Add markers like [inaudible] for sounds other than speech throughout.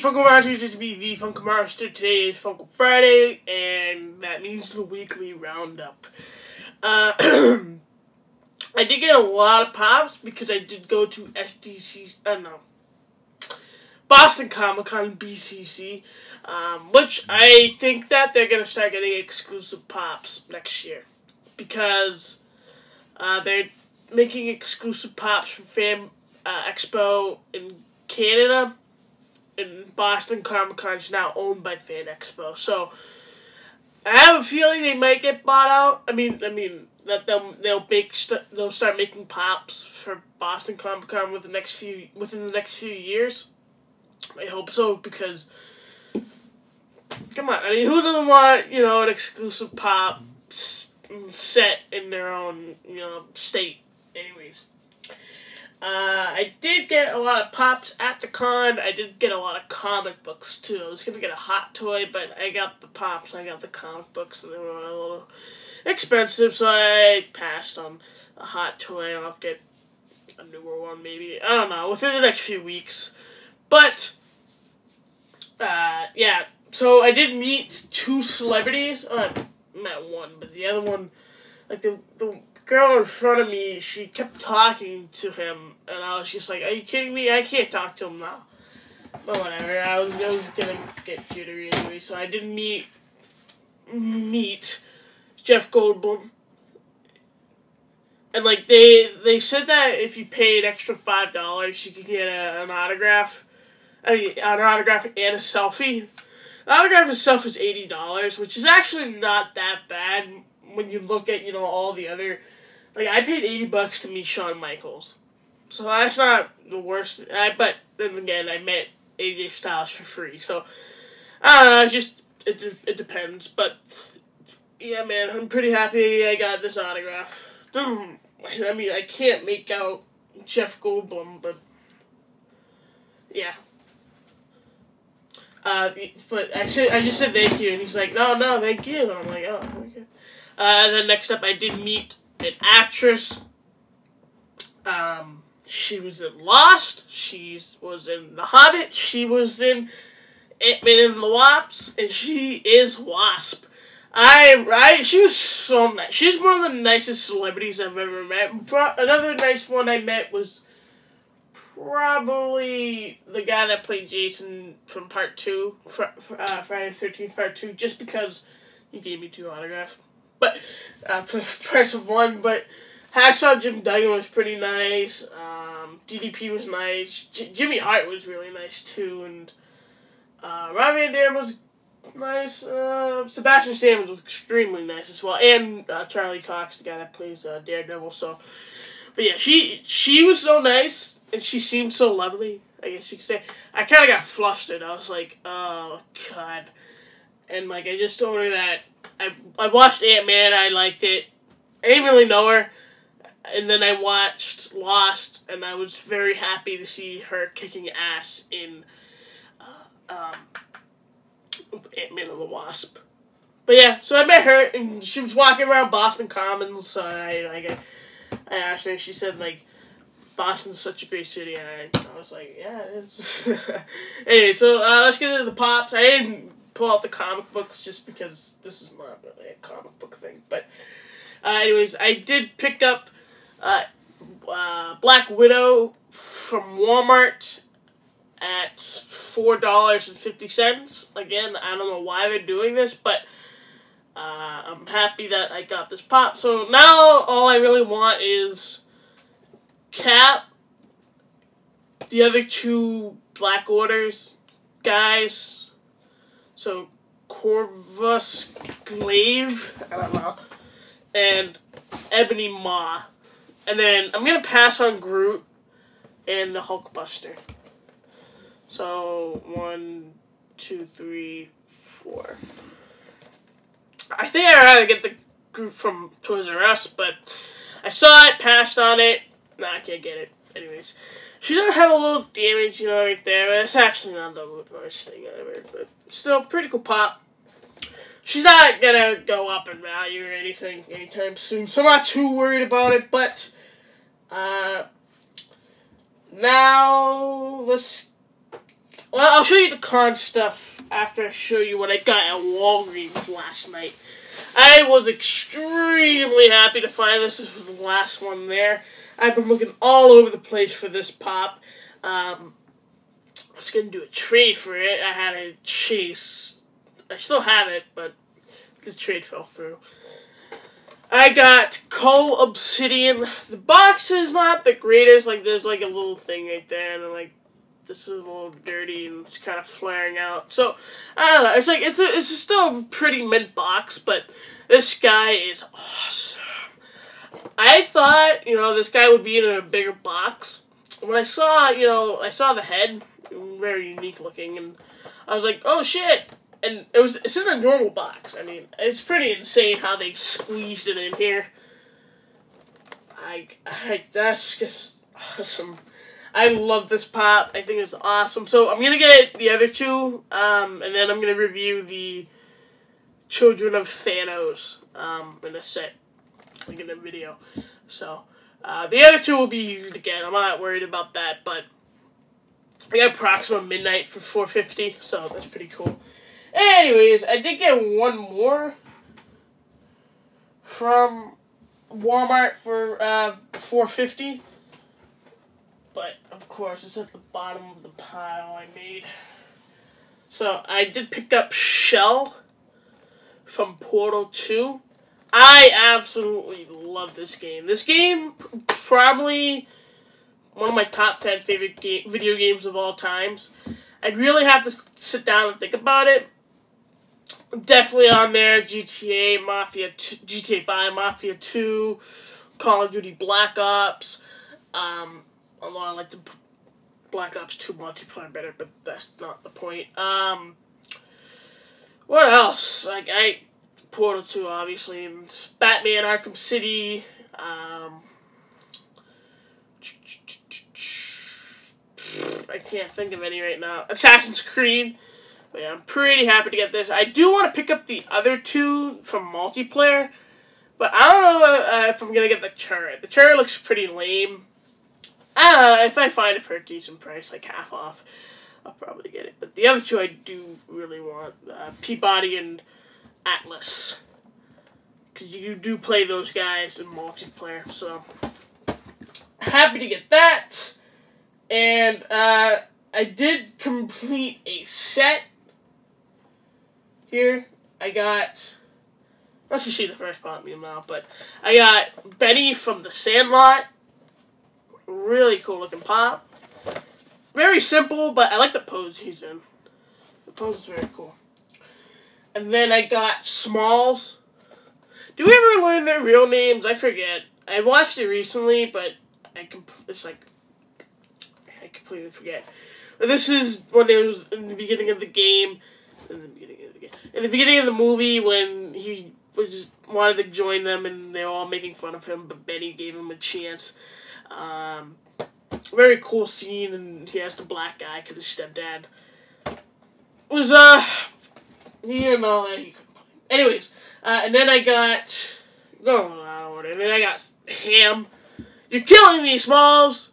Funko Monsters to be the Funko Monster. Today is Funko Friday, and that means the weekly roundup. Uh, [clears throat] I did get a lot of pops because I did go to SDC. Uh, no. Boston Comic Con BCC, um, which I think that they're gonna start getting exclusive pops next year because uh, they're making exclusive pops for Fan uh, Expo in Canada, and Boston Comic Con is now owned by Fan Expo. So I have a feeling they might get bought out. I mean, I mean that they'll they'll make st- they'll start making pops for Boston Comic Con with the next few within the next few years. I hope so because come on, I mean, who doesn't want you know an exclusive pop set in their own you know state? Anyways, uh, I did get a lot of pops at the con. I did get a lot of comic books too. I was gonna get a hot toy, but I got the pops. I got the comic books, and they were a little expensive, so I passed on a hot toy. I'll get a newer one maybe. I don't know within the next few weeks. But, uh, yeah, so I did meet two celebrities. Uh, met one, but the other one, like the, the girl in front of me, she kept talking to him, and I was just like, are you kidding me? I can't talk to him now. But whatever, I was, I was gonna get jittery anyway, so I didn't meet, meet Jeff Goldblum. And like they they said that if you paid extra five dollars, you could get a, an autograph I mean, an autograph and a selfie. The autograph itself is eighty dollars, which is actually not that bad when you look at you know all the other. Like I paid eighty bucks to meet Shawn Michaels, so that's not the worst. I, but then again, I met AJ Styles for free, so I don't know. Just it it depends, but yeah, man, I'm pretty happy I got this autograph. I mean, I can't make out Jeff Goldblum, but yeah. Uh, but I said I just said thank you, and he's like, no, no, thank you. And I'm like, oh, okay. Uh, then next up, I did meet an actress. Um, she was in Lost. She was in The Hobbit. She was in Ant Man and the Wasp, and she is Wasp. I am right. She was so nice. She's one of the nicest celebrities I've ever met. Another nice one I met was probably the guy that played Jason from Part Two, uh, Friday Thirteenth Part Two, just because he gave me two autographs. But uh, [laughs] price of one, but Hacksaw Jim Duggan was pretty nice. Um, DDP was nice. J- Jimmy Hart was really nice too, and uh, Rob Van was nice. Uh, Sebastian Stan was extremely nice as well, and uh, Charlie Cox, the guy that plays uh, Daredevil. So, but yeah, she she was so nice and she seemed so lovely. I guess you could say. I kind of got flustered. I was like, oh god, and like I just told her that I I watched Ant Man. I liked it. I didn't really know her, and then I watched Lost, and I was very happy to see her kicking ass in uh, um, Ant Man and the Wasp. But yeah, so I met her, and she was walking around Boston Commons. So I like I asked her, and she said like Boston's such a great city, and I, I was like, yeah, it is. [laughs] anyway, so uh, let's get into the pops. I didn't pull out the comic books just because this is not really a comic book thing. But, uh, anyways, I did pick up uh, uh, Black Widow from Walmart at $4.50. Again, I don't know why they're doing this, but uh, I'm happy that I got this pop. So now all I really want is Cap, the other two Black Orders guys, so Corvus Glaive, I don't know, and Ebony Maw. And then I'm gonna pass on Groot and the Hulkbuster. So one, two, three, four. I think I gotta get the Groot from Toys R Us, but I saw it, passed on it, Nah, I can't get it. Anyways, she does have a little damage, you know, right there. But it's actually not the worst thing ever, but still, pretty cool pop. She's not gonna go up in value or anything anytime soon, so I'm not too worried about it, but, uh, now, let's, well, I'll show you the con stuff after I show you what I got at Walgreens last night. I was extremely happy to find this. This was the last one there. I've been looking all over the place for this pop. Um, I was gonna do a trade for it. I had a chase. I still have it, but the trade fell through. I got Cull Obsidian. The box is not the greatest. Like, there's like a little thing right there, and like this is a little dirty and it's kind of flaring out. So I don't know. It's like it's a it's still a pretty mint box, but this guy is awesome. I thought you know this guy would be in a bigger box. When I saw you know I saw the head, very unique looking, and I was like, oh shit. And it was it's in a normal box. I mean, it's pretty insane how they squeezed it in here. I, I that's just awesome. I love this pop. I think it's awesome. So I'm gonna get the other two, um, and then I'm gonna review the Children of Thanos um, in a set, like in the video. So uh, the other two will be used again. I'm not worried about that, but I got Proxima Midnight for 450, so that's pretty cool. Anyways, I did get one more from Walmart for uh, 450 but of course it's at the bottom of the pile I made. So I did pick up Chell from Portal 2. I absolutely love this game. This game probably one of my top 10 favorite video games of all times. I'd really have to sit down and think about it. Definitely on there, GTA, Mafia, 2, GTA 5, Mafia 2, Call of Duty Black Ops, um, although I like the Black Ops 2 multiplayer better, but that's not the point. Um, what else? Like, I, Portal 2, obviously, and Batman Arkham City, um, I can't think of any right now. Assassin's Creed. But yeah, I'm pretty happy to get this. I do want to pick up the other two from multiplayer, but I don't know uh, if I'm gonna get the turret. The turret looks pretty lame. Uh, if I find it for a decent price, like half off, I'll probably get it. But the other two I do really want, uh, P-body and Atlas. Because you do play those guys in multiplayer, so... Happy to get that. And, uh, I did complete a set here. I got... Let's just see the first part me now, but I got Benny from The Sandlot Really cool looking pop. Very simple, but I like the pose he's in. The pose is very cool. And then I got Smalls. Do we ever learn their real names? I forget. I watched it recently, but I comp- it's like I completely forget. But this is when it was in the beginning of the game. In the beginning of the game. In the beginning of the movie, when he was just wanted to join them, and they were all making fun of him, but Benny gave him a chance. Um, very cool scene, and he asked a black guy because his stepdad was, uh, you know, that he couldn't play. Anyways, uh, and then I got, going out of order, and then I got Ham. You're killing me, Smalls!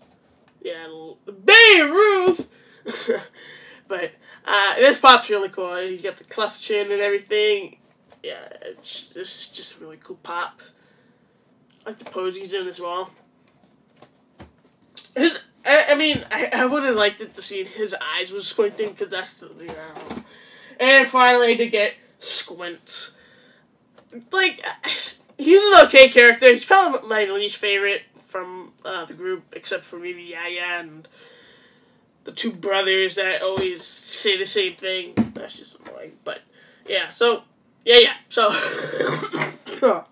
Yeah, Babe Ruth! [laughs] but, uh, this pop's really cool. He's got the cleft chin and everything. Yeah, it's, it's just a really cool pop. I like the pose he's in as well. His, I, I mean, I, I would have liked it to see his eyes was squinting because that's the, you know. And finally, to get Squints. Like, [sighs] he's an okay character. He's probably my least favorite from uh, the group, except for maybe Yeah-Yeah and the two brothers that always say the same thing. That's just annoying. But, yeah, so, yeah, yeah. So, God.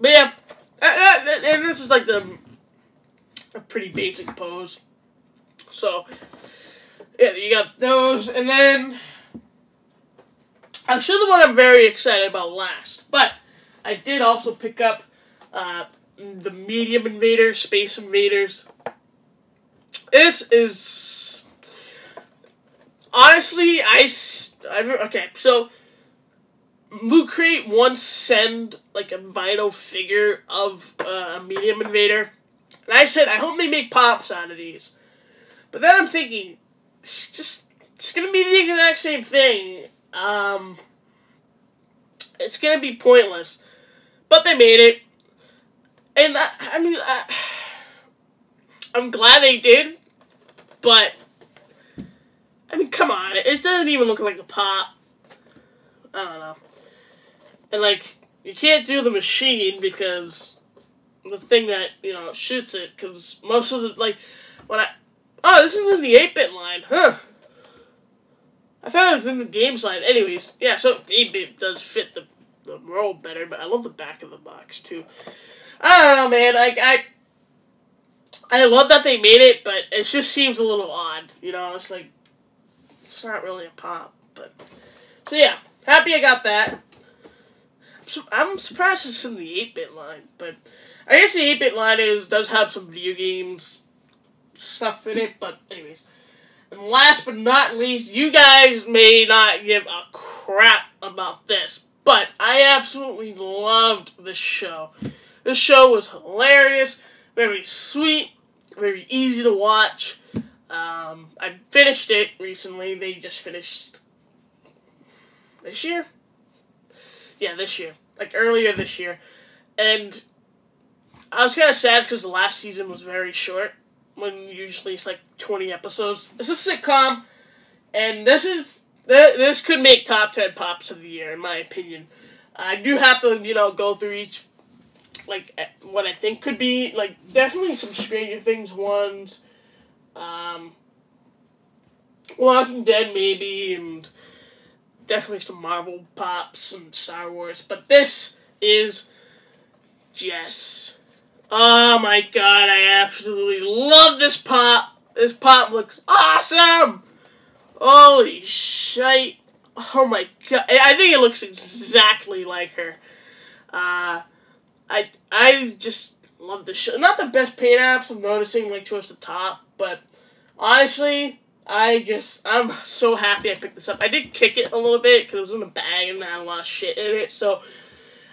But yeah, uh, uh, and this is like the a pretty basic pose. So yeah, you got those, and then I'll show the one I'm very excited about last. But I did also pick up uh, the Medium Invaders, Space Invaders. This is honestly, I, I okay. So Loot Crate once sent like a vital figure of uh, a medium invader. And I said, I hope they make pops out of these. But then I'm thinking, it's just, it's to be the exact same thing. Um, it's to be pointless. But they made it. And I, I mean, I, I'm glad they did. But, I mean, come on. It doesn't even look like a pop. I don't know. And, like, you can't do the machine because the thing that you know shoots it because most of the like when I oh this is in the eight bit line. Huh. I thought it was in the games line anyways yeah so eight bit does fit the the role better but I love the back of the box too. I don't know man. Like I I love that they made it but it just seems a little odd you know? It's like it's not really a pop but so yeah. Happy I got that. I'm surprised it's in the 8-bit line, but I guess the 8-bit line is does have some video games stuff in it, but anyways. And last but not least, you guys may not give a crap about this, but I absolutely loved this show. This show was hilarious, very sweet, very easy to watch. Um, I finished it recently. They just finished this year. Yeah, this year, like earlier this year, and I was kind of sad because the last season was very short. When usually it's like twenty episodes. It's a sitcom, and this is this could make top ten pops of the year in my opinion. I do have to you know go through each like what I think could be like definitely some Stranger Things ones, um, Walking Dead maybe, and definitely some Marvel pops and Star Wars. But this is just Oh my god, I absolutely love this pop. This pop looks awesome. Holy shit. Oh my god. I think it looks exactly like her. Uh, I I just love the show. Not the best paint apps I'm noticing like towards the top, but honestly, I just I'm so happy I picked this up. I did kick it a little bit because it was in a bag and I had a lot of shit in it, so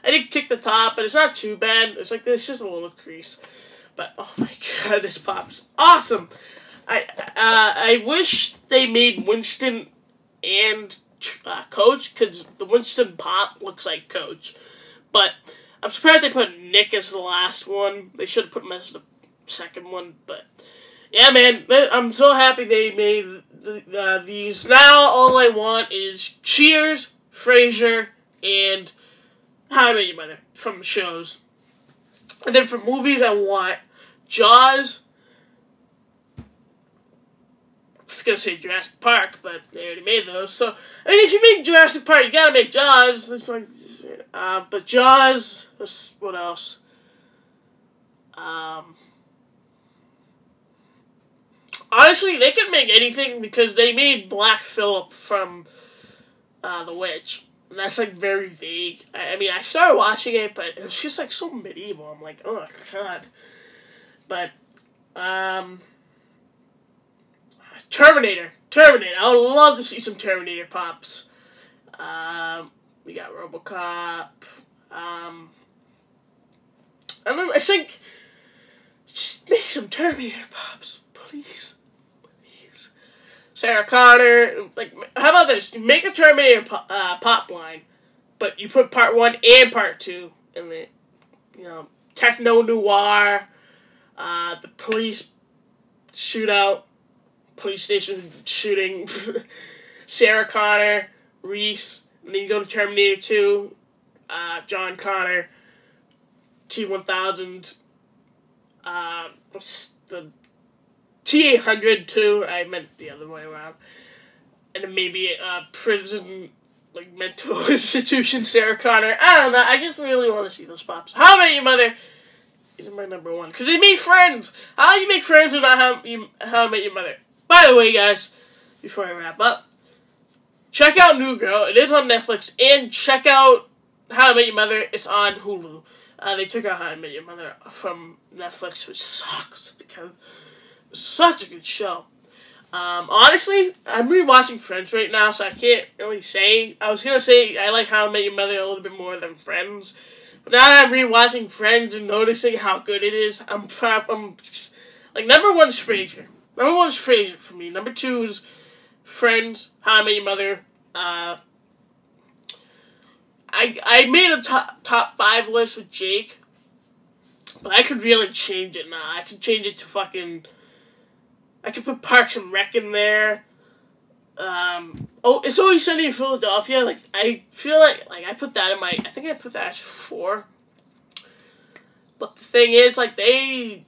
I did kick the top, but it's not too bad. It's like there's just a little crease. But oh my [laughs] god, this pop's awesome. I uh, I wish they made Winston and uh, Coach because the Winston pop looks like Coach, but I'm surprised they put Nick as the last one. They should have put him as the second one, but yeah, man, I'm so happy they made the, uh, these. Now all I want is Cheers, Frasier, and how I Met Your Mother from shows. And then for movies, I want Jaws. I was gonna say Jurassic Park, but they already made those. So I mean, if you make Jurassic Park, you gotta make Jaws. It's like, uh, but Jaws. What else? Um. Honestly, they can make anything because they made Black Phillip from uh, The Witch. And that's like very vague. I, I, mean, I started watching it, but it's just like so medieval. I'm like, oh god. But, um, Terminator, Terminator. I would love to see some Terminator pops. Um, we got RoboCop. Um, I don't. I think just make some Terminator pops, please. Sarah Connor. Like, how about this? Make a Terminator pop, uh, pop line, but you put part one and part two in it. You know, techno noir, uh, the police shootout, police station shooting, [laughs] Sarah Connor, Reese, and then you go to Terminator 2, uh, John Connor, T1000, uh, the T eight hundred too. I meant the other way around. And maybe a prison like mental [laughs] institution Sarah Connor. I don't know. I just really want to see those pops. How about your mother? Is my number one because they made friends. How do you make friends without how you how I met your mother? By the way, guys, before I wrap up, check out New Girl. It is on Netflix, and check out How I Met Your Mother. It's on Hulu. Uh, they took out How I Met Your Mother from Netflix, which sucks because such a good show. Um, honestly, I'm rewatching Friends right now, so I can't really say. I was gonna say I like How I Met Your Mother a little bit more than Friends, but now that I'm rewatching Friends and noticing how good it is, I'm, I'm like number one's Frasier. Number one's Frasier for me. Number two is Friends, How I Met Your Mother. Uh, I I made a top top five list with Jake, but I could really change it now. I could change it to fucking. I could put Parks and Rec in there. Um, oh, it's always sunny in Philadelphia. Like I feel like like I put that in my. I think I put that as four. But the thing is, like they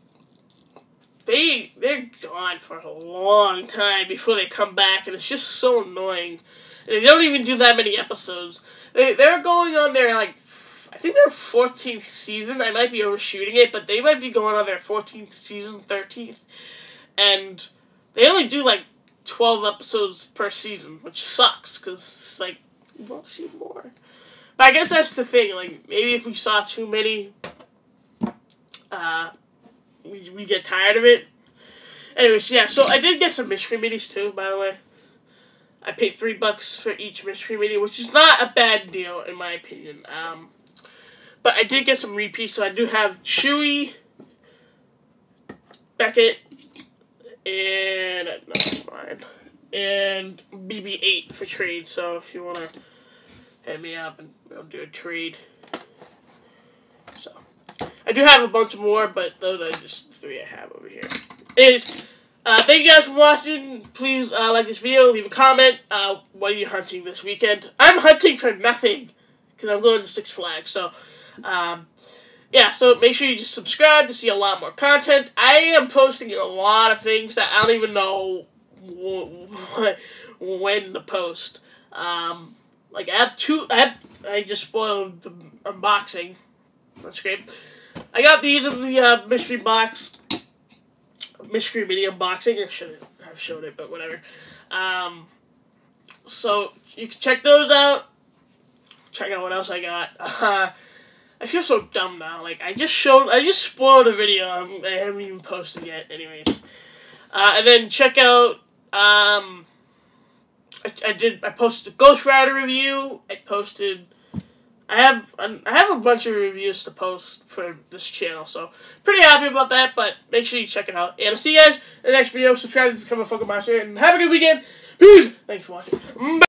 they they're gone for a long time before they come back, and it's just so annoying. And they don't even do that many episodes. They they're going on their like I think their fourteenth season. I might be overshooting it, but they might be going on their fourteenth season, thirteenth, and they only do like twelve episodes per season, which sucks because it's like you want to see more. But I guess that's the thing. Like maybe if we saw too many, uh, we, we get tired of it. Anyways, yeah, so I did get some mystery minis too, by the way. I paid three bucks for each mystery mini, which is not a bad deal in my opinion. Um, but I did get some repeats, so I do have Chewie, Beckett, and no, that's and BB-8 for trade. So if you wanna hit me up and we'll do a trade. So. I do have a bunch more, but those are just three I have over here. Anyways, uh, thank you guys for watching. Please uh, like this video, leave a comment. Uh, what are you hunting this weekend? I'm hunting for nothing, because I'm going to Six Flags. So, um, yeah, so make sure you just subscribe to see a lot more content. I am posting a lot of things that I don't even know [laughs] when to post. Um, like, I have two, I, have, I just spoiled the unboxing. That's great. I got these in the uh, mystery box. Mystery mini unboxing. I should have showed it, but whatever. Um, so you can check those out. Check out what else I got. Uh, [laughs] I feel so dumb now. Like I just showed, I just spoiled a video. I'm, I haven't even posted yet. Anyways, uh, and then check out. Um, I, I did. I posted a Ghost Rider review. I posted I have I have a bunch of reviews to post for this channel, so pretty happy about that. But make sure you check it out. And I'll see you guys in the next video. Subscribe to become a Funko Monster, and have a good weekend. Peace. Thanks for watching. Bye.